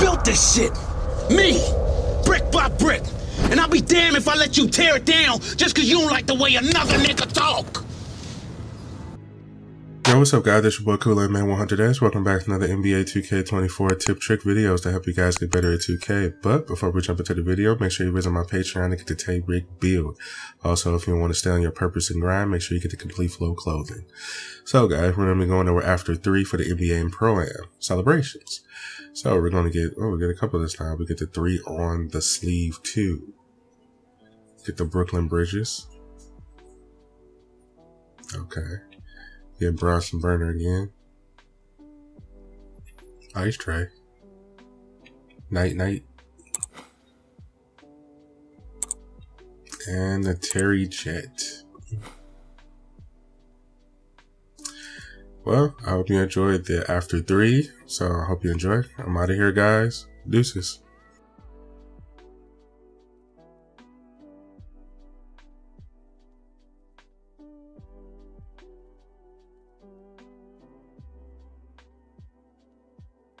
built this shit. Me. Brick by brick. And I'll be damned if I let you tear it down just because you don't like the way another nigga talk. What's up guys? It's your boy Kool-Aid Man 100X. Welcome back to another NBA 2K24 tip trick videos to help you guys get better at 2K. But before we jump into the video, make sure you visit my Patreon to get the Tay Rig build. Also, if you want to stay on your purpose and grind, make sure you get the complete flow clothing. So guys, we're going to be going over after three for the NBA and Pro Am celebrations. So we're going to get, oh, we get a couple this time. We get the three on the sleeve too. Get the Brooklyn Bridges. Okay. Get Bronson Burner again. Ice Tray. Night Night. And the Terry Jet. Well, I hope you enjoyed the after three. So I hope you enjoy. I'm out of here, guys. Deuces.